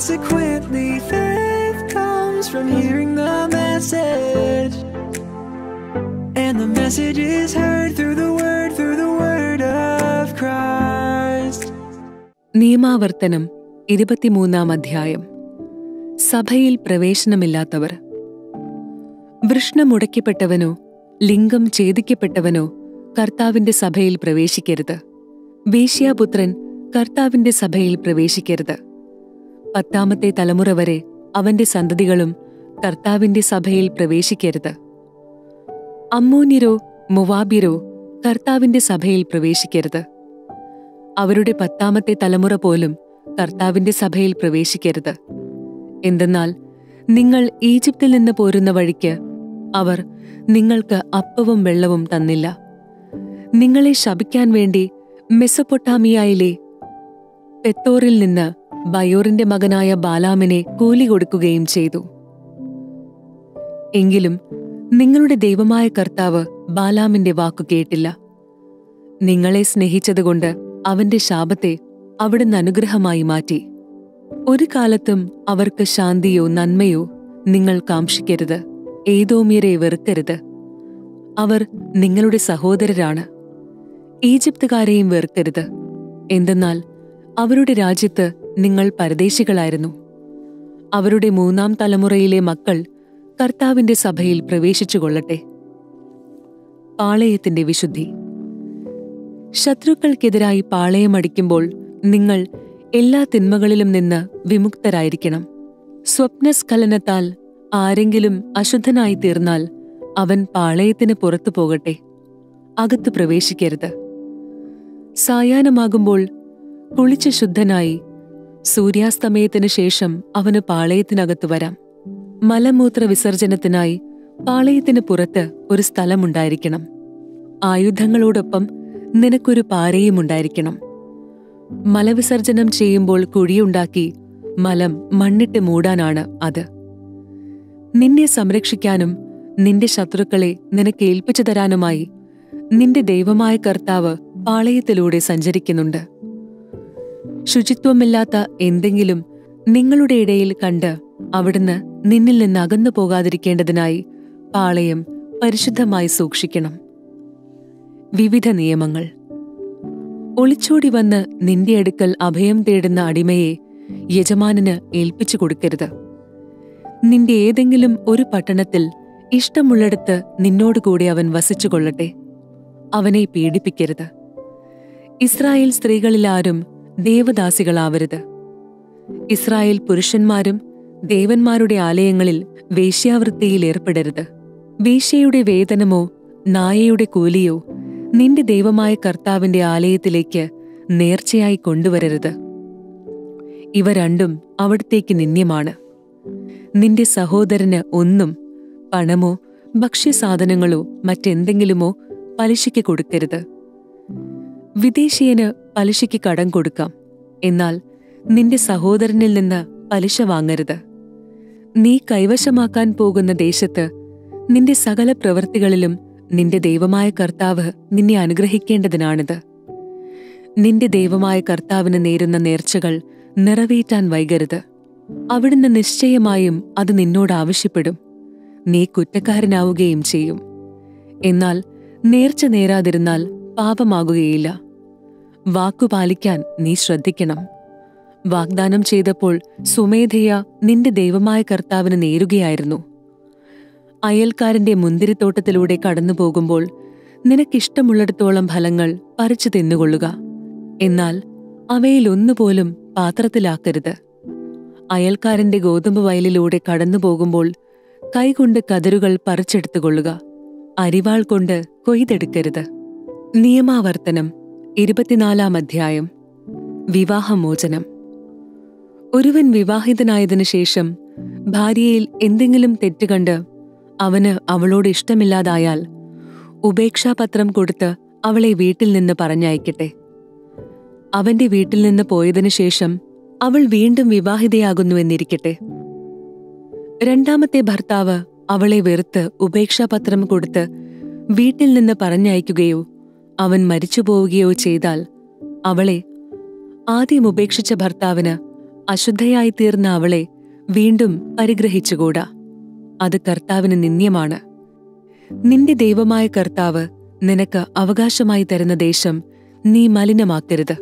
Consequently, faith comes from hearing the message. And the message is heard through the word, through the word of Christ. നിയമാവർത്തനം ഇരുപത്തിമൂന്നാം അധ്യായം സഭയിൽ പ്രവേശനമില്ലാത്തവർ വൃഷ്ണമുടയ്ക്കപ്പെട്ടവനോ ലിംഗം ഛേദിക്കപ്പെട്ടവനോ കർത്താവിന്റെ സഭയിൽ പ്രവേശിക്കരുത് വേശ്യാപുത്രൻ കർത്താവിന്റെ സഭയിൽ പ്രവേശിക്കരുത് പത്താമത്തെ തലമുറ വരെ അവന്റെ സന്തതികളും കർത്താവിന്റെ സഭയിൽ പ്രവേശിക്കരുത്. അമ്മോന്യരോ മൊവാബ്യരോ കർത്താവിന്റെ സഭയിൽ പ്രവേശിക്കരുത്. അവരുടെ പത്താമത്തെ തലമുറ പോലും കർത്താവിന്റെ സഭയിൽ പ്രവേശിക്കരുത്. എന്തെന്നാൽ നിങ്ങൾ ഈജിപ്തിൽ നിന്ന് പോരുന്ന വഴിക്ക് അവർ നിങ്ങൾക്ക് അപ്പവും വെള്ളവും തന്നില്ല. നിങ്ങളെ ശപിക്കാൻ വേണ്ടി മെസ്സപ്പൊട്ടാമിയയിലെ പെത്തോറിൽ നിന്ന് ബയോറിന്റെ മകനായ ബാലാമിനെ കൂലി കൊടുക്കുകയും ചെയ്തു. എങ്കിലും നിങ്ങളുടെ ദൈവമായ കർത്താവ് ബാലാമിന്റെ വാക്കു കേട്ടില്ല. നിങ്ങളെ സ്നേഹിച്ചതുകൊണ്ട് അവന്റെ ശാപത്തെ അവിടുന്ന് അനുഗ്രഹമായി മാറ്റി. ഒരു കാലത്തും അവർക്ക് ശാന്തിയോ നന്മയോ നിങ്ങൾ കാംക്ഷിക്കരുത് ഏതോമിയരെ വെറുക്കരുത്. അവർ നിങ്ങളുടെ സഹോദരരാണ്. ഈജിപ്തുകാരെയും വെറുക്കരുത്. എന്തെന്നാൽ അവരുടെ രാജ്യത്ത് നിങ്ങൾ പരദേശികളായിരുന്നു. അവരുടെ മൂന്നാം തലമുറയിലെ മക്കൾ കർത്താവിന്റെ സഭയിൽ പ്രവേശിച്ചുകൊള്ളട്ടെ. പാളയത്തിന്റെ വിശുദ്ധി. ശത്രുക്കൾക്കെതിരായി പാളയമടിക്കുമ്പോൾ നിങ്ങൾ എല്ലാ തിന്മകളിലും നിന്ന് വിമുക്തരായിരിക്കണം. സ്വപ്നസ്ഖലനത്താൽ ആരെങ്കിലും അശുദ്ധനായി തീർന്നാൽ അവൻ പാളയത്തിന് പുറത്തു പോകട്ടെ. അകത്ത് പ്രവേശിക്കരുത്. സായാഹ്നമാകുമ്പോൾ കുളിച്ച് ശുദ്ധനായി സൂര്യാസ്തമയത്തിന് ശേഷം അവന് പാളയത്തിനകത്ത് വരാം. മലമൂത്ര വിസർജനത്തിനായി പാളയത്തിന് പുറത്ത് ഒരു സ്ഥലമുണ്ടായിരിക്കണം. ആയുധങ്ങളോടൊപ്പം നിനക്കൊരു പാരയും ഉണ്ടായിരിക്കണം. മലവിസർജനം ചെയ്യുമ്പോൾ കുഴിയുണ്ടാക്കി മലം മണ്ണിട്ട് മൂടാനാണ് അത്. നിന്നെ സംരക്ഷിക്കാനും നിന്റെ ശത്രുക്കളെ നിനക്ക് ഏൽപ്പിച്ചു തരാനുമായി നിന്റെ ദൈവമായ കർത്താവ് പാളയത്തിലൂടെ സഞ്ചരിക്കുന്നുണ്ട്. ശുചിത്വമില്ലാത്ത എന്തെങ്കിലും നിങ്ങളുടെ ഇടയിൽ കണ്ട് അവിടുന്ന് നിന്നിൽ നിന്ന് അകന്നു പോകാതിരിക്കേണ്ടതിനായി പാളയം പരിശുദ്ധമായി സൂക്ഷിക്കണം. വിവിധ നിയമങ്ങൾ. ഒളിച്ചോടി വന്ന് നിന്റെ അടുക്കൽ അഭയം തേടുന്ന അടിമയെ യജമാനന് ഏൽപ്പിച്ചു കൊടുക്കരുത്. നിന്റെ ഏതെങ്കിലും ഒരു പട്ടണത്തിൽ ഇഷ്ടമുള്ളിടത്ത് നിന്നോടുകൂടി അവൻ വസിച്ചുകൊള്ളട്ടെ. അവനെ പീഡിപ്പിക്കരുത്. ഇസ്രായേൽ സ്ത്രീകളിലാരും ദേവദാസികളാവരുത്. ഇസ്രായേൽ പുരുഷന്മാരും ദേവന്മാരുടെ ആലയങ്ങളിൽ വേശ്യാവൃത്തിയിൽ ഏർപ്പെടരുത്. വേശ്യയുടെ വേതനമോ നായയുടെ കൂലിയോ നിന്റെ ദൈവമായ കർത്താവിന്റെ ആലയത്തിലേക്ക് നേർച്ചയായി കൊണ്ടുവരരുത്. ഇവ രണ്ടും അവിടത്തേക്ക് നിന്ദ്യമാണ്. നിന്റെ സഹോദരന് ഒന്നും പണമോ ഭക്ഷ്യസാധനങ്ങളോ മറ്റെന്തെങ്കിലുമോ പലിശയ്ക്ക് കൊടുക്കരുത്. വിദേശീയന് പലിശയ്ക്ക് കടം കൊടുക്കാം. എന്നാൽ നിന്റെ സഹോദരനിൽ നിന്ന് പലിശ വാങ്ങരുത്. നീ കൈവശമാക്കാൻ പോകുന്ന ദേശത്ത് നിന്റെ സകല പ്രവൃത്തികളിലും നിന്റെ ദൈവമായ കർത്താവ് നിന്നെ അനുഗ്രഹിക്കേണ്ടതിനാണിത്. നിന്റെ ദൈവമായ കർത്താവിന് നേരുന്ന നേർച്ചകൾ നിറവേറ്റാൻ വൈകരുത്. അവിടുന്ന് നിശ്ചയമായും അത് നിന്നോട് ആവശ്യപ്പെടും. നീ കുറ്റക്കാരനാവുകയും ചെയ്യും. എന്നാൽ നേർച്ച നേരാതിരുന്നാൽ പാപമാകുകയില്ല. വാക്കു പാലിക്കാൻ നീ ശ്രദ്ധിക്കണം. വാഗ്ദാനം ചെയ്തപ്പോൾ സുമേധയ നിന്റെ ദൈവമായ കർത്താവിന് നേരുകയായിരുന്നു. അയൽക്കാരന്റെ മുന്തിരിത്തോട്ടത്തിലൂടെ കടന്നു പോകുമ്പോൾ നിനക്കിഷ്ടമുള്ളിടത്തോളം ഫലങ്ങൾ പറിച്ചു തിന്നുകൊള്ളുക. എന്നാൽ അവയിലൊന്നുപോലും പാത്രത്തിലാക്കരുത്. അയൽക്കാരന്റെ ഗോതമ്പ് വയലിലൂടെ കടന്നു പോകുമ്പോൾ കൈകൊണ്ട് കതിരുകൾ പറിച്ചെടുത്തുകൊള്ളുക. അരിവാൾ കൊണ്ട് കൊയ്തെടുക്കരുത്. നിയമാവർത്തനം. ഇരുപത്തിനാലാം അധ്യായം. വിവാഹമോചനം. ഒരുവൻ വിവാഹിതനായതിനു ശേഷം ഭാര്യയിൽ എന്തെങ്കിലും തെറ്റുകണ്ട് അവന് അവളോട് ഇഷ്ടമില്ലാതായാൽ ഉപേക്ഷാപത്രം കൊടുത്ത് അവളെ വീട്ടിൽ നിന്ന് പറഞ്ഞയക്കട്ടെ. അവന്റെ വീട്ടിൽ നിന്ന് പോയതിനു ശേഷം അവൾ വീണ്ടും വിവാഹിതയാകുന്നുവെന്നിരിക്കട്ടെ രണ്ടാമത്തെ ഭർത്താവ് അവളെ വെറുത്ത് ഉപേക്ഷാപത്രം കൊടുത്ത് വീട്ടിൽ നിന്ന് പറഞ്ഞയക്കുകയോ അവൻ മരിച്ചു പോവുകയോ ചെയ്താൽ അവളെ ആദ്യം ഉപേക്ഷിച്ച ഭർത്താവിന് അശുദ്ധയായി തീർന്ന അവളെ വീണ്ടും പരിഗ്രഹിച്ചുകൂടാ. അത് കർത്താവിന് നിന്ദ്യമാണ്. നിന്റെ ദൈവമായ കർത്താവ് നിനക്ക് അവകാശമായി തരുന്ന ദേശം നീ മലിനമാക്കരുത്.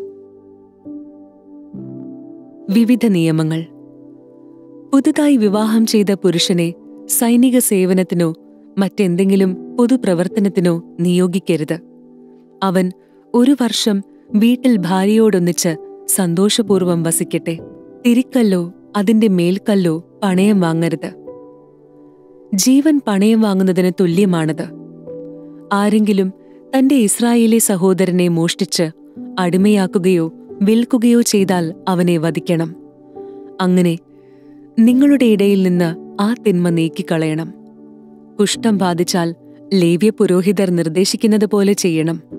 വിവിധ നിയമങ്ങൾ. പുതുതായി വിവാഹം ചെയ്ത പുരുഷനെ സൈനിക സേവനത്തിനോ മറ്റെന്തെങ്കിലും പൊതുപ്രവർത്തനത്തിനോ നിയോഗിക്കരുത്. അവൻ ഒരു വർഷം വീട്ടിൽ ഭാര്യയോടൊന്നിച്ച് സന്തോഷപൂർവം വസിക്കട്ടെ. തിരിക്കല്ലോ അതിന്റെ മേൽക്കല്ലോ പണയം വാങ്ങരുത്. ജീവൻ പണയം വാങ്ങുന്നതിന് തുല്യമാണത്. ആരെങ്കിലും തന്റെ ഇസ്രായേലി സഹോദരനെ മോഷ്ടിച്ച് അടിമയാക്കുകയോ വിൽക്കുകയോ ചെയ്താൽ അവനെ വധിക്കണം. അങ്ങനെ നിങ്ങളുടെ ഇടയിൽ നിന്ന് ആ തിന്മ നീക്കിക്കളയണം. കുഷ്ഠം ബാധിച്ചാൽ ലേവ്യ പുരോഹിതർ നിർദ്ദേശിക്കുന്നത് പോലെ ചെയ്യണം.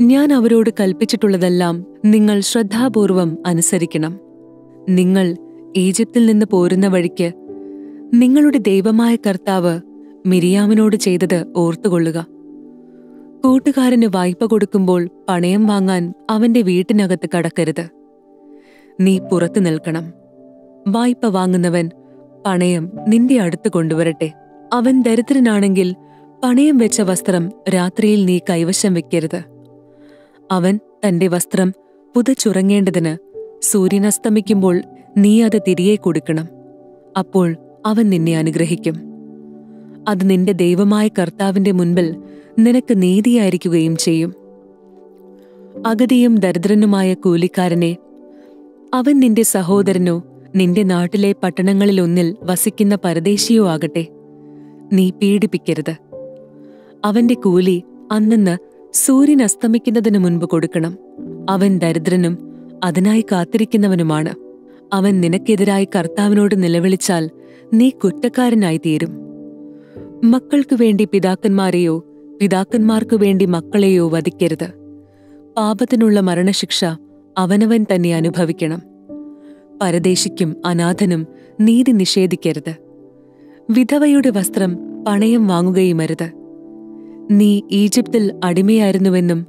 ഞാൻ അവരോട് കൽപ്പിച്ചിട്ടുള്ളതെല്ലാം നിങ്ങൾ ശ്രദ്ധാപൂർവം അനുസരിക്കണം. നിങ്ങൾ ഈജിപ്തിൽ നിന്ന് പോരുന്ന വഴിക്ക് നിങ്ങളുടെ ദൈവമായ കർത്താവ് മിരിയാമിനോട് ചെയ്തത് ഓർത്തുകൊള്ളുക. കൂട്ടുകാരന് വായ്പ കൊടുക്കുമ്പോൾ പണയം വാങ്ങാൻ അവന്റെ വീട്ടിനകത്ത് കടക്കരുത്. നീ പുറത്തു നിൽക്കണം. വായ്പ വാങ്ങുന്നവൻ പണയം നിന്റെ അടുത്ത് കൊണ്ടുവരട്ടെ. അവൻ ദരിദ്രനാണെങ്കിൽ പണയം വെച്ച വസ്ത്രം രാത്രിയിൽ നീ കൈവശം വെക്കരുത്. അവൻ തന്റെ വസ്ത്രം പുതച്ചുറങ്ങേണ്ടതിന് സൂര്യനസ്തമിക്കുമ്പോൾ നീ അത് തിരികെ കൊടുക്കണം. അപ്പോൾ അവൻ നിന്നെ അനുഗ്രഹിക്കും. അത് നിന്റെ ദൈവമായ കർത്താവിന്റെ മുൻപിൽ നിനക്ക് നീതിയായിരിക്കുകയും ചെയ്യും. അഗതിയും ദരിദ്രനുമായ കൂലിക്കാരനെ അവൻ നിന്റെ സഹോദരനോ നിന്റെ നാട്ടിലെ പട്ടണങ്ങളിലൊന്നിൽ വസിക്കുന്ന പരദേശിയോ ആകട്ടെ നീ പീഡിപ്പിക്കരുത്. അവന്റെ കൂലി അന്നെന്ന് സൂര്യൻ അസ്തമിക്കുന്നതിനു മുൻപ് കൊടുക്കണം. അവൻ ദരിദ്രനും അതിനായി കാത്തിരിക്കുന്നവനുമാണ്. അവൻ നിനക്കെതിരായി കർത്താവിനോട് നിലവിളിച്ചാൽ നീ കുറ്റക്കാരനായി തീരും മക്കൾക്കു വേണ്ടി പിതാക്കന്മാരെയോ പിതാക്കന്മാർക്കു വേണ്ടി മക്കളെയോ വധിക്കരുത്. പാപത്തിനുള്ള മരണശിക്ഷ അവനവൻ തന്നെ അനുഭവിക്കണം. പരദേശിക്കും അനാഥനും നീതി നിഷേധിക്കരുത്. വിധവയുടെ വസ്ത്രം പണയം വാങ്ങുകയുമരുത്. നീ ഈജിപ്തിൽ അടിമയായിരുന്നുവെന്നും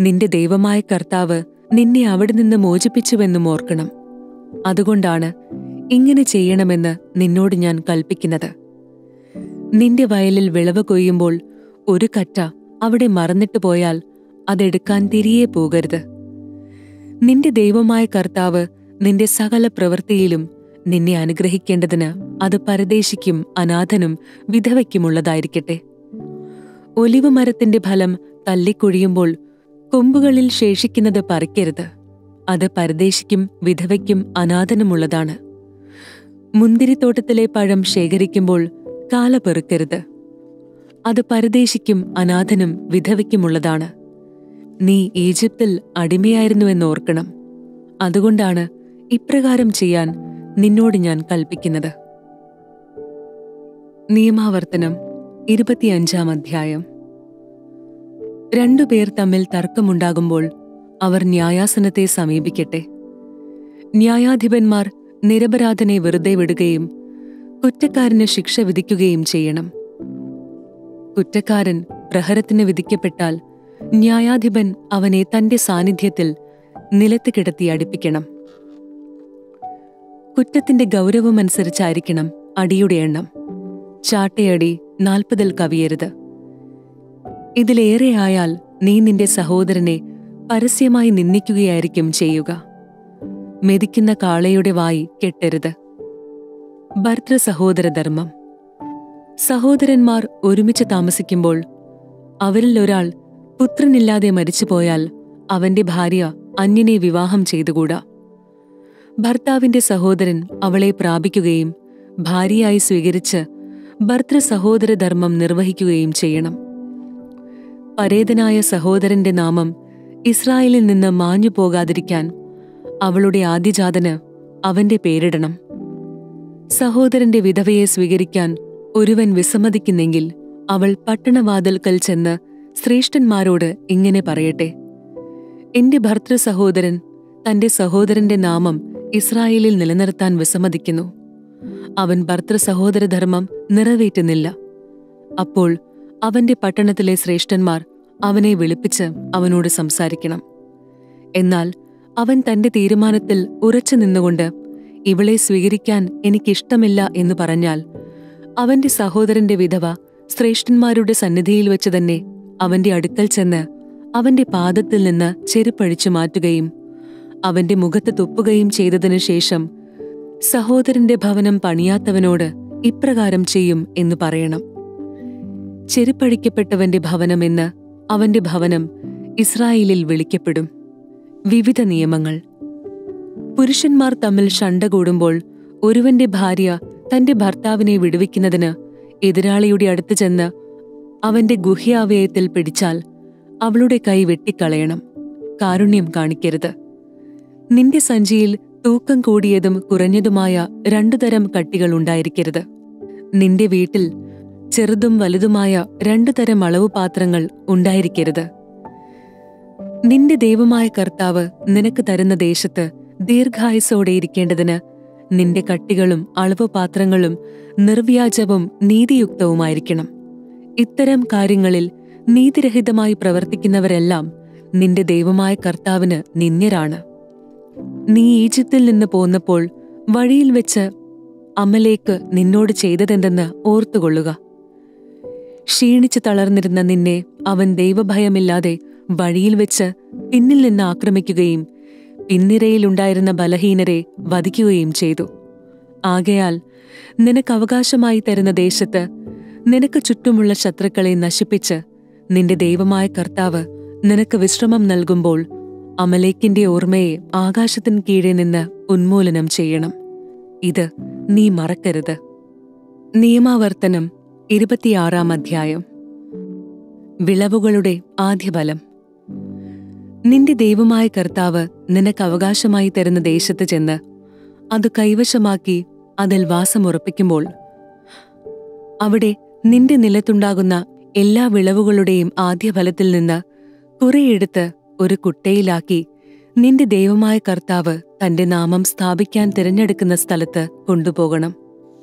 നിന്റെ ദൈവമായ കർത്താവ് നിന്നെ അവിടെ നിന്ന് മോചിപ്പിച്ചുവെന്നും ഓർക്കണം. അതുകൊണ്ടാണ് ഇങ്ങനെ ചെയ്യണമെന്ന് നിന്നോട് ഞാൻ കൽപ്പിക്കുന്നത്. നിന്റെ വയലിൽ വിളവ് കൊയ്യുമ്പോൾ ഒരു കറ്റ അവിടെ മറന്നിട്ട് പോയാൽ അതെടുക്കാൻ തിരികെ പോകരുത്. നിന്റെ ദൈവമായ കർത്താവ് നിന്റെ സകല പ്രവൃത്തിയിലും നിന്നെ അനുഗ്രഹിക്കേണ്ടതിന് അത് പരദേശിക്കും അനാഥനും വിധവയ്ക്കുമുള്ളതായിരിക്കട്ടെ. ഒലിവ് മരത്തിന്റെ ഫലം തല്ലിക്കൊഴിയുമ്പോൾ കൊമ്പുകളിൽ ശേഷിക്കുന്നത് പറിക്കരുത്. അത് പരദേശിക്കും വിധവയ്ക്കും അനാഥനുമുള്ളതാണ്. മുന്തിരിത്തോട്ടത്തിലെ പഴം ശേഖരിക്കുമ്പോൾ കാല പെറുക്കരുത്. അത് പരദേശിക്കും അനാഥനും വിധവയ്ക്കുമുള്ളതാണ്. നീ ഈജിപ്തിൽ അടിമയായിരുന്നുവെന്ന് ഓർക്കണം. അതുകൊണ്ടാണ് ഇപ്രകാരം ചെയ്യാൻ നിന്നോട് ഞാൻ കൽപ്പിക്കുന്നത്. നിയമാവർത്തനം ഇരുപത്തിയഞ്ചാം അധ്യായം. രണ്ടുപേർ തമ്മിൽ തർക്കമുണ്ടാകുമ്പോൾ അവർ ന്യായാസനത്തെ സമീപിക്കട്ടെ. ന്യായാധിപന്മാർ നിരപരാധനെ വെറുതെ വിടുകയും കുറ്റക്കാരന് ശിക്ഷ വിധിക്കുകയും ചെയ്യണം. കുറ്റക്കാരൻ പ്രഹരത്തിന് വിധിക്കപ്പെട്ടാൽ ന്യായാധിപൻ അവനെ തന്റെ സാന്നിധ്യത്തിൽ നിലത്ത് കിടത്തി അടുപ്പിക്കണം. കുറ്റത്തിന്റെ ഗൗരവമനുസരിച്ചായിരിക്കണം അടിയുടെ എണ്ണം. ചാട്ടയടി നാൽപ്പതിൽ കവിയരുത്. ഇതിലേറെയായാൽ നീ നിന്റെ സഹോദരനെ പരസ്യമായി നിന്ദിക്കുകയായിരിക്കും ചെയ്യുക. മെതിക്കുന്ന കാളയുടെ വായി കെട്ടരുത്. ഭർത്തൃ സഹോദരധർമ്മം സഹോദരന്മാർ ഒരുമിച്ച് താമസിക്കുമ്പോൾ അവരിൽ ഒരാൾ പുത്രനില്ലാതെ മരിച്ചുപോയാൽ അവന്റെ ഭാര്യ അന്യനെ വിവാഹം ചെയ്തുകൂടാ. ഭർത്താവിന്റെ സഹോദരൻ അവളെ പ്രാപിക്കുകയും ഭാര്യയായി സ്വീകരിച്ച് ഭർത്തൃ സഹോദര ധർമ്മം നിർവഹിക്കുകയും ചെയ്യണം. പരേതനായ സഹോദരന്റെ നാമം ഇസ്രായേലിൽ നിന്ന് മാഞ്ഞു പോകാതിരിക്കാൻ അവളുടെ ആദ്യജാതന് അവന്റെ പേരിടണം. സഹോദരന്റെ വിധവയെ സ്വീകരിക്കാൻ ഒരുവൻ വിസമ്മതിക്കുന്നെങ്കിൽ അവൾ പട്ടണവാതിൽക്കൽ ചെന്ന് ശ്രേഷ്ഠന്മാരോട് ഇങ്ങനെ പറയട്ടെ. എന്റെ ഭർത്തൃ സഹോദരൻ തന്റെ സഹോദരന്റെ നാമം ഇസ്രായേലിൽ നിലനിർത്താൻ വിസമ്മതിക്കുന്നു. അവൻ ഭർത്തൃ സഹോദരധർമ്മം നിറവേറ്റുന്നില്ല. അപ്പോൾ അവന്റെ പട്ടണത്തിലെ ശ്രേഷ്ഠന്മാർ അവനെ വിളിപ്പിച്ച് അവനോട് സംസാരിക്കണം. എന്നാൽ അവൻ തന്റെ തീരുമാനത്തിൽ ഉറച്ചു നിന്നുകൊണ്ട് ഇവളെ സ്വീകരിക്കാൻ എനിക്കിഷ്ടമില്ല എന്ന് പറഞ്ഞാൽ അവന്റെ സഹോദരന്റെ വിധവ ശ്രേഷ്ഠന്മാരുടെ സന്നിധിയിൽ വെച്ച് തന്നെ അവന്റെ അടുക്കൽ ചെന്ന് അവന്റെ പാദത്തിൽ നിന്ന് ചെരുപ്പഴിച്ചു മാറ്റുകയും അവന്റെ മുഖത്ത് തുപ്പുകയും ചെയ്തതിനു ശേഷം സഹോദരന്റെ ഭവനം പണിയാത്തവനോട് ഇപ്രകാരം ചെയ്യും എന്ന് പറയണം. ചെരുപ്പഴിക്കപ്പെട്ടവന്റെ ഭവനം എന്ന് അവന്റെ ഭവനം ഇസ്രായേലിൽ വിളിക്കപ്പെടും. വിവിധ നിയമങ്ങൾ. പുരുഷന്മാർ തമ്മിൽ ഷണ്ട കൂടുമ്പോൾ ഒരുവന്റെ ഭാര്യ തന്റെ ഭർത്താവിനെ വിടുവിക്കുന്നതിന് എതിരാളിയുടെ അടുത്ത് ചെന്ന് അവന്റെ ഗുഹ്യാവയത്തിൽ പിടിച്ചാൽ അവളുടെ കൈ വെട്ടിക്കളയണം. കാരുണ്യം കാണിക്കരുത്. നിന്റെ സഞ്ചിയിൽ തൂക്കം കൂടിയതും കുറഞ്ഞതുമായ രണ്ടു തരം കട്ടികൾ ഉണ്ടായിരിക്കരുത്. നിന്റെ വീട്ടിൽ ചെറുതും വലുതുമായ രണ്ടു തരം അളവ് പാത്രങ്ങൾ ഉണ്ടായിരിക്കരുത്. നിന്റെ ദൈവമായ കർത്താവ് നിനക്ക് തരുന്ന ദേശത്ത് ദീർഘായുസോടെ ഇരിക്കേണ്ടതിന് നിന്റെ കട്ടികളും അളവ് പാത്രങ്ങളും നിർവ്യാജവും നീതിയുക്തവുമായിരിക്കണം. ഇത്തരം കാര്യങ്ങളിൽ നീതിരഹിതമായി പ്രവർത്തിക്കുന്നവരെല്ലാം നിന്റെ ദൈവമായ കർത്താവിന് നിന്ദ്യരാണ്. നീ ഈജിപ്തിൽ നിന്ന് പോന്നപ്പോൾ വഴിയിൽ വെച്ച് അമലേക്ക് നിന്നോട് ചെയ്തതെന്തെന്ന് ഓർത്തുകൊള്ളുക. ക്ഷീണിച്ച് തളർന്നിരുന്ന നിന്നെ അവൻ ദൈവഭയമില്ലാതെ വഴിയിൽ വെച്ച് പിന്നിൽ നിന്ന് ആക്രമിക്കുകയും പിന്നിരയിലുണ്ടായിരുന്ന ബലഹീനരെ വധിക്കുകയും ചെയ്തു. ആകയാൽ നിനക്ക് അവകാശമായി തരുന്ന ദേശത്ത് നിനക്ക് ചുറ്റുമുള്ള ശത്രുക്കളെ നശിപ്പിച്ച് നിന്റെ ദൈവമായ കർത്താവ് നിനക്ക് വിശ്രമം നൽകുമ്പോൾ അമലേക്കിന്റെ ഓർമ്മയെ ആകാശത്തിന് കീഴെ നിന്ന് ഉന്മൂലനം ചെയ്യണം. ഇത് നീ മറക്കരുത്. നിയമാവർത്തനം ഇരുപത്തിയാറാം അധ്യായം. വിളവുകളുടെ ആദ്യഫലം നിന്റെ ദൈവമായ കർത്താവ് നിനക്ക് അവകാശമായി തരുന്ന ദേശത്ത് ചെന്ന് അത് കൈവശമാക്കി അതിൽ വാസമുറപ്പിക്കുമ്പോൾ അവിടെ നിന്റെ നിലത്തുണ്ടാകുന്ന എല്ലാ വിളവുകളുടെയും ആദ്യഫലത്തിൽ നിന്ന് കുറെയെടുത്ത് ഒരു കുട്ടയിലാക്കി നിന്റെ ദൈവമായ കർത്താവ് തന്റെ നാമം സ്ഥാപിക്കാൻ തിരഞ്ഞെടുക്കുന്ന സ്ഥലത്ത് കൊണ്ടുപോകണം.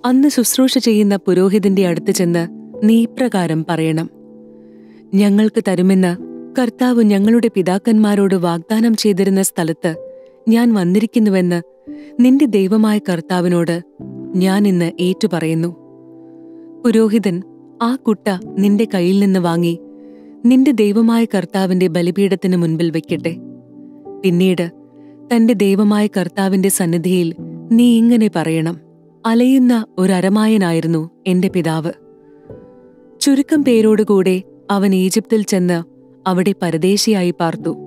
അന്ന് ശുശ്രൂഷ ചെയ്യുന്ന പുരോഹിതന്റെ അടുത്ത് ചെന്ന് നീ ഇപ്രകാരം പറയണം. ഞങ്ങൾക്ക് തരുമെന്ന് കർത്താവ് ഞങ്ങളുടെ പിതാക്കന്മാരോട് വാഗ്ദാനം ചെയ്തിരുന്ന സ്ഥലത്ത് ഞാൻ വന്നിരിക്കുന്നുവെന്ന് നിന്റെ ദൈവമായ കർത്താവിനോട് ഞാൻ ഇന്ന് ഏറ്റുപറയുന്നു. പുരോഹിതൻ ആ കുട്ട നിന്റെ കയ്യിൽ നിന്ന് വാങ്ങി നിന്റെ ദൈവമായ കർത്താവിന്റെ ബലിപീഠത്തിന് മുൻപിൽ വെക്കട്ടെ. പിന്നീട് തന്റെ ദൈവമായ കർത്താവിന്റെ സന്നിധിയിൽ നീ ഇങ്ങനെ പറയണം. അലയുന്ന ഒരരമായനായിരുന്നു എന്റെ പിതാവ്. ചുരുക്കം പേരോടുകൂടെ അവൻ ഈജിപ്തിൽ ചെന്ന് അവിടെ പരദേശിയായി പാർത്തു.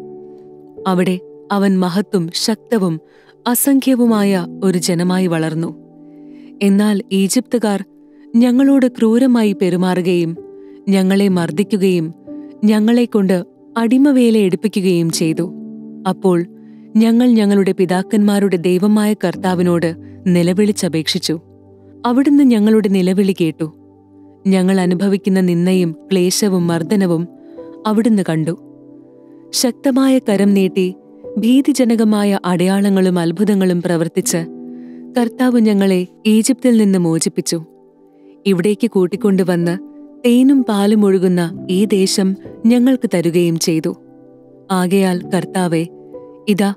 അവിടെ അവൻ മഹത്തും ശക്തവും അസംഖ്യവുമായ ഒരു ജനമായി വളർന്നു. എന്നാൽ ഈജിപ്തുകാർ ഞങ്ങളോട് ക്രൂരമായി പെരുമാറുകയും ഞങ്ങളെ മർദ്ദിക്കുകയും ഞങ്ങളെക്കൊണ്ട് അടിമവേല എടുപ്പിക്കുകയും ചെയ്തു. അപ്പോൾ ഞങ്ങൾ ഞങ്ങളുടെ പിതാക്കന്മാരുടെ ദൈവമായ കർത്താവിനോട് നിലവിളിച്ചപേക്ഷിച്ചു. അവിടുന്ന് ഞങ്ങളുടെ നിലവിളി കേട്ടു. ഞങ്ങൾ അനുഭവിക്കുന്ന നിന്നയും ക്ലേശവും മർദ്ദനവും അവിടുന്ന് കണ്ടു. ശക്തമായ കരം നീട്ടി ഭീതിജനകമായ അടയാളങ്ങളും അത്ഭുതങ്ങളും പ്രവർത്തിച്ച് കർത്താവ് ഞങ്ങളെ ഈജിപ്തിൽ നിന്ന് മോചിപ്പിച്ചു. ഇവിടേക്ക് കൂട്ടിക്കൊണ്ടുവന്ന് തേനും പാലും ഒഴുകുന്ന ഈ ദേശം ഞങ്ങൾക്ക് തരുകയും ചെയ്തു. ആകയാൽ കർത്താവെ ഇതാ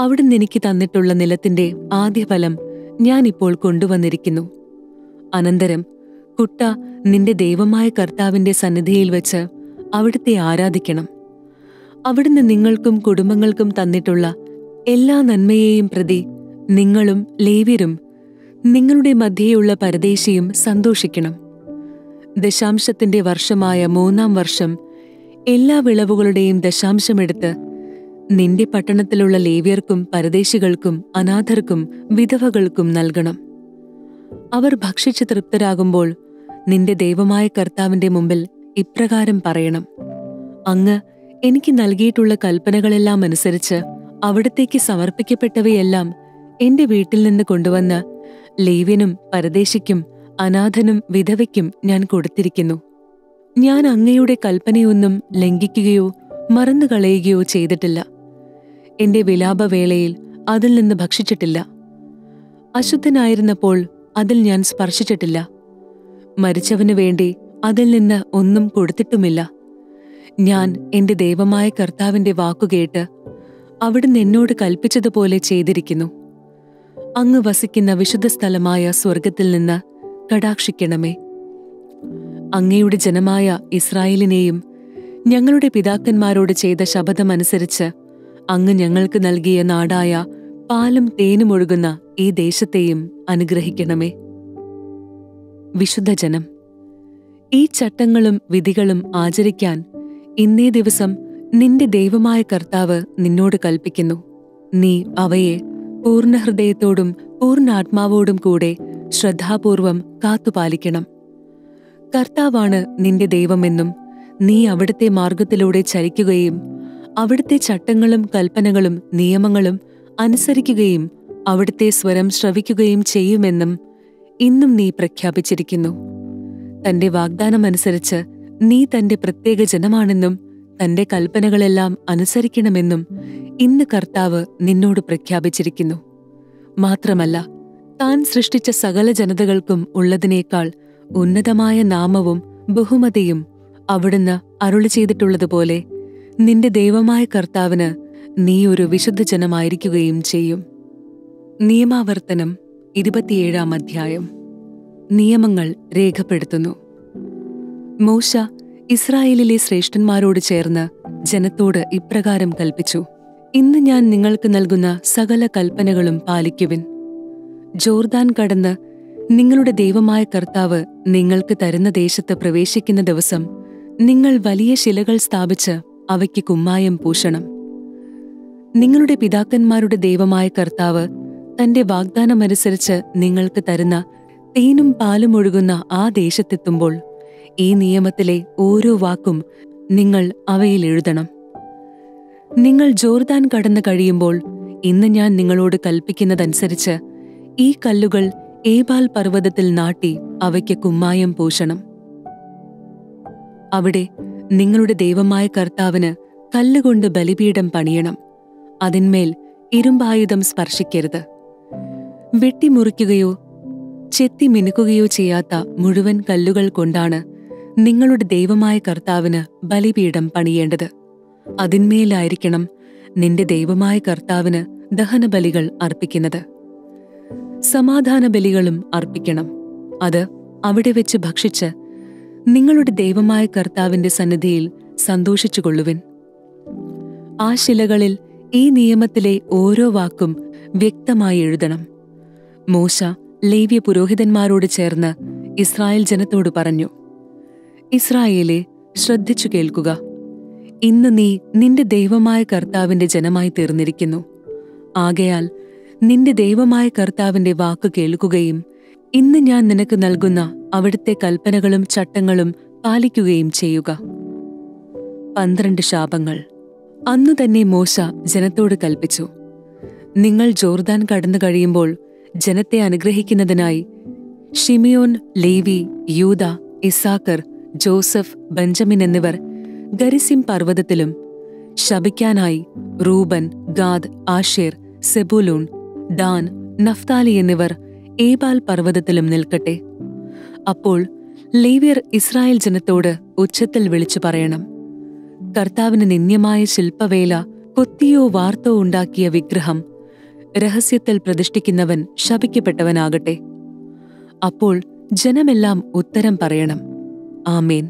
അവിടുന്ന് എനിക്ക് തന്നിട്ടുള്ള നിലത്തിന്റെ ആദ്യഫലം ഞാനിപ്പോൾ കൊണ്ടുവന്നിരിക്കുന്നു. അനന്തരം കുട്ട നിന്റെ ദൈവമായ കർത്താവിന്റെ സന്നിധിയിൽ വച്ച് അവിടുത്തെ ആരാധിക്കണം. അവിടുന്ന് നിങ്ങൾക്കും കുടുംബങ്ങൾക്കും തന്നിട്ടുള്ള എല്ലാ നന്മയെയും പ്രതി നിങ്ങളും ലേവ്യരും നിങ്ങളുടെ മധ്യേയുള്ള പരദേശിയും സന്തോഷിക്കണം. ദശാംശത്തിന്റെ വർഷമായ മൂന്നാം വർഷം എല്ലാ വിളവുകളുടെയും ദശാംശമെടുത്ത് നിന്റെ പട്ടണത്തിലുള്ള ലേവ്യർക്കും പരദേശികൾക്കും അനാഥർക്കും വിധവകൾക്കും നൽകണം. അവർ ഭക്ഷിച്ച് തൃപ്തരാകുമ്പോൾ നിന്റെ ദൈവമായ കർത്താവിന്റെ മുമ്പിൽ ഇപ്രകാരം പറയണം. അങ്ങ് എനിക്ക് നൽകിയിട്ടുള്ള കൽപ്പനകളെല്ലാം അനുസരിച്ച് അവിടത്തേക്ക് സമർപ്പിക്കപ്പെട്ടവയെല്ലാം എന്റെ വീട്ടിൽ നിന്ന് കൊണ്ടുവന്ന് ലേവ്യനും പരദേശിക്കും അനാഥനും വിധവയ്ക്കും ഞാൻ കൊടുത്തിരിക്കുന്നു. ഞാൻ അങ്ങയുടെ കൽപ്പനയൊന്നും ലംഘിക്കുകയോ മറന്നുകളയുകയോ ചെയ്തിട്ടില്ല. എന്റെ വിലാപവേളയിൽ അതിൽ നിന്ന് ഭക്ഷിച്ചിട്ടില്ല. അശുദ്ധനായിരുന്നപ്പോൾ അതിൽ ഞാൻ സ്പർശിച്ചിട്ടില്ല. മരിച്ചവന് വേണ്ടി അതിൽ നിന്ന് ഒന്നും കൊടുത്തിട്ടുമില്ല. ഞാൻ എന്റെ ദൈവമായ കർത്താവിന്റെ വാക്കുകേട്ട് അവിടുന്ന് എന്നോട് കൽപ്പിച്ചതുപോലെ ചെയ്തിരിക്കുന്നു. അങ്ങ് വസിക്കുന്ന വിശുദ്ധ സ്ഥലമായ സ്വർഗത്തിൽ നിന്ന് കടാക്ഷിക്കണമേ. അങ്ങയുടെ ജനമായ ഇസ്രായേലിനെയും ഞങ്ങളുടെ പിതാക്കന്മാരോട് ചെയ്ത ശപഥമനുസരിച്ച് അങ്ങ് ഞങ്ങൾക്ക് നൽകിയ നാടായ പാലും തേനും ഒഴുകുന്ന ഈ ദേശത്തെയും അനുഗ്രഹിക്കണമേ. വിശുദ്ധജനം ഈ ചട്ടങ്ങളും വിധികളും ആചരിക്കാൻ ഇന്നേ ദിവസം നിന്റെ ദൈവമായ കർത്താവ് നിന്നോട് കൽപ്പിക്കുന്നു. നീ അവയെ പൂർണ ഹൃദയത്തോടും പൂർണാത്മാവോടും കൂടെ ശ്രദ്ധാപൂർവം കാത്തുപാലിക്കണം. കർത്താവാണ് നിന്റെ ദൈവമെന്നും നീ അവിടുത്തെ മാർഗത്തിലൂടെ ചരിക്കുകയും അവിടുത്തെ ചട്ടങ്ങളും കൽപ്പനകളും നിയമങ്ങളും അനുസരിക്കുകയും അവിടുത്തെ സ്വരം ശ്രവിക്കുകയും ചെയ്യുമെന്നും ഇന്നും നീ പ്രഖ്യാപിച്ചിരിക്കുന്നു. തന്റെ വാഗ്ദാനമനുസരിച്ച് നീ തന്റെ പ്രത്യേക ജനമാണെന്നും തന്റെ കൽപ്പനകളെല്ലാം അനുസരിക്കണമെന്നും ഇന്ന് കർത്താവ് നിന്നോട് പ്രഖ്യാപിച്ചിരിക്കുന്നു. മാത്രമല്ല താൻ സൃഷ്ടിച്ച സകല ജനതകൾക്കും ഉള്ളതിനേക്കാൾ ഉന്നതമായ നാമവും ബഹുമതിയും അവിടുന്ന് അരുളി ചെയ്തിട്ടുള്ളതുപോലെ നിന്റെ ദൈവമായ കർത്താവിന് നീ ഒരു വിശുദ്ധ ജനമായിരിക്കുകയും ചെയ്യും. നിയമാവർത്തനം ഇരുപത്തിയേഴാം അധ്യായം. നിയമങ്ങൾ രേഖപ്പെടുത്തുന്നു. മോശ ഇസ്രായേലിലെ ശ്രേഷ്ഠന്മാരോട് ചേർന്ന് ജനത്തോട് ഇപ്രകാരം കൽപ്പിച്ചു. ഇന്ന് ഞാൻ നിങ്ങൾക്ക് നൽകുന്ന സകല കൽപ്പനകളും പാലിക്കുവിൻ. ജോർദാൻ കടന്ന് നിങ്ങളുടെ ദൈവമായ കർത്താവ് നിങ്ങൾക്ക് തരുന്ന ദേശത്ത് പ്രവേശിക്കുന്ന ദിവസം നിങ്ങൾ വലിയ ശിലകൾ സ്ഥാപിച്ച് അവയ്ക്ക് കുമ്മായം പൂശണം. നിങ്ങളുടെ പിതാക്കന്മാരുടെ ദൈവമായ കർത്താവ് തന്റെ വാഗ്ദാനമനുസരിച്ച് നിങ്ങൾക്ക് തരുന്ന തേനും പാലും ഒഴുകുന്ന ആ ദേശത്തെത്തുമ്പോൾ ഈ നിയമത്തിലെ ഓരോ വാക്കും നിങ്ങൾ അവയിൽ എഴുതണം. നിങ്ങൾ ജോർദാൻ കടന്നു കഴിയുമ്പോൾ ഇന്ന് ഞാൻ നിങ്ങളോട് കൽപ്പിക്കുന്നതനുസരിച്ച് ഈ കല്ലുകൾ ഏബാൽ പർവതത്തിൽ നാട്ടി അവയ്ക്ക് കുമ്മായം പൂശണം അവിടെ നിങ്ങളുടെ ദൈവമായ കർത്താവിന് കല്ലുകൊണ്ട് ബലിപീഠം പണിയണം. അതിന്മേൽ ഇരുമ്പായുധം സ്പർശിക്കരുത്. വെട്ടിമുറിക്കുകയോ ചെത്തി മിനുക്കുകയോ ചെയ്യാത്ത മുഴുവൻ കല്ലുകൾ കൊണ്ടാണ് നിങ്ങളുടെ ദൈവമായ കർത്താവിന് ബലിപീഠം പണിയേണ്ടത്. അതിന്മേലായിരിക്കണം നിന്റെ ദൈവമായ കർത്താവിന് ദഹനബലികൾ അർപ്പിക്കുന്നത്. സമാധാന ബലികളും അർപ്പിക്കണം. അത് അവിടെ വെച്ച് ഭക്ഷിച്ച് നിങ്ങളുടെ ദൈവമായ കർത്താവിന്റെ സന്നിധിയിൽ സന്തോഷിച്ചു കൊള്ളുവിൻ ആ ശിലകളിൽ ഈ നിയമത്തിലെ ഓരോ വാക്കും വ്യക്തമായി എഴുതണം. മോശ ലേവ്യ പുരോഹിതന്മാരോട് ചേർന്ന് ഇസ്രായേൽ ജനത്തോട് പറഞ്ഞു ഇസ്രായേലെ ശ്രദ്ധിച്ചു കേൾക്കുക. ഇന്ന് നീ നിന്റെ ദൈവമായ കർത്താവിന്റെ ജനമായി തീർന്നിരിക്കുന്നു. ആകയാൽ നിന്റെ ദൈവമായ കർത്താവിന്റെ വാക്ക് കേൾക്കുകയും ഇന്ന് ഞാൻ നിനക്ക് നൽകുന്ന അവിടുത്തെ കൽപ്പനകളും ചട്ടങ്ങളും പാലിക്കുകയും ചെയ്യുക. പന്ത്രണ്ട് ശാപങ്ങൾ. അന്നു തന്നെ മോശ ജനത്തോട് കൽപ്പിച്ചു. നിങ്ങൾ ജോർദാൻ കടന്നു കഴിയുമ്പോൾ ജനത്തെ അനുഗ്രഹിക്കുന്നതിനായി ഷിമിയോൻ ലേവി യൂത ഇസാക്കർ ജോസഫ് ബെഞ്ചമിൻ എന്നിവർ ഗരിസിം പർവതത്തിലും ശപിക്കാനായി Reuben Gad Asher Zebulun Dan Naphtali എന്നിവർ ഏബാൽ പർവതത്തിലും നിൽക്കട്ടെ. അപ്പോൾ ലേവ്യർ ഇസ്രായേൽ ജനത്തോട് ഉച്ചത്തിൽ വിളിച്ചു പറയണം. കർത്താവിന് നിന്യമായ ശില്പവേല കൊത്തിയോ വാർത്തോ ഉണ്ടാക്കിയ വിഗ്രഹം രഹസ്യത്തിൽ പ്രതിഷ്ഠിക്കുന്നവൻ ശപിക്കപ്പെട്ടവനാകട്ടെ. അപ്പോൾ ജനമെല്ലാം ഉത്തരം പറയണം. ആമേൻ.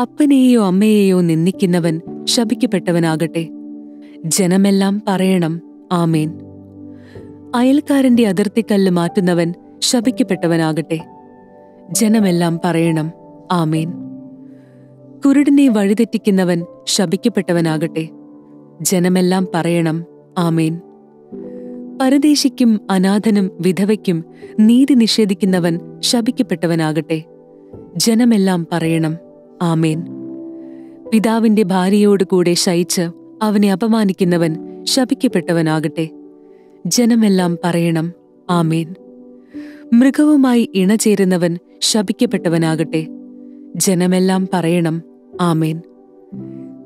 അപ്പനെയോ അമ്മയെയോ നിന്ദിക്കുന്നവൻ ശപിക്കപ്പെട്ടവനാകട്ടെ. ജനമെല്ലാം പറയണം. ആമേൻ. അയൽക്കാരന്റെ അതിർത്തിക്കല്ല് മാറ്റുന്നവൻ ശപിക്കപ്പെട്ടവനാകട്ടെ. ജനമെല്ലാം പറയണം ആമേൻ. കുരുടിനെ വഴിതെറ്റിക്കുന്നവൻ ശപിക്കപ്പെട്ടവനാകട്ടെ. ജനമെല്ലാം പറയണം ആമേൻ. പരദേശിക്കും അനാഥനും വിധവയ്ക്കും നീതി നിഷേധിക്കുന്നവൻ ശപിക്കപ്പെട്ടവനാകട്ടെ. ജനമെല്ലാം പറയണം ആമേൻ. പിതാവിന്റെ ഭാര്യയോട് കൂടെ ശയിച്ച് അവനെ അപമാനിക്കുന്നവൻ ശപിക്കപ്പെട്ടവനാകട്ടെ. ജനമെല്ലാം പറയണം. ആമേൻ. മൃഗവുമായി ഇണചേരുന്നവൻ ശപിക്കപ്പെട്ടവനാകട്ടെ. ജനമെല്ലാം പറയണം. ആമേൻ.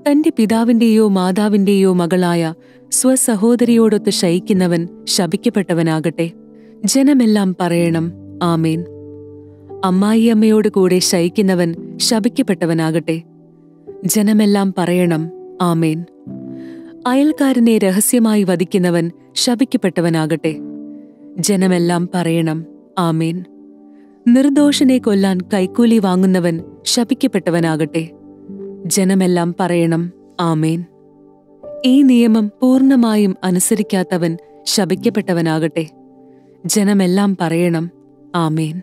തന്റെ പിതാവിന്റെയോ മാതാവിന്റെയോ മകളായ സ്വസഹോദരിയോടൊത്ത് ശയിക്കുന്നവൻ ശപിക്കപ്പെട്ടവനാകട്ടെ. ജനമെല്ലാം പറയണം. ആമേൻ. അമ്മായിയമ്മയോട് കൂടെ ശയിക്കുന്നവൻ ശപിക്കപ്പെട്ടവനാകട്ടെ. ജനമെല്ലാം പറയണം. ആമേൻ. അയൽക്കാരനെ രഹസ്യമായി വധിക്കുന്നവൻ ശപിക്കപ്പെട്ടവനാകട്ടെ. ജനമെല്ലാം പറയണം ആമേൻ. നിർദോഷനെ കൊല്ലാൻ കൈക്കൂലി വാങ്ങുന്നവൻ ശപിക്കപ്പെട്ടവനാകട്ടെ. ജനമെല്ലാം പറയണം ആമേൻ. ഈ നിയമം പൂർണമായും അനുസരിക്കാത്തവൻ ശപിക്കപ്പെട്ടവനാകട്ടെ. ജനമെല്ലാം പറയണം ആമേൻ.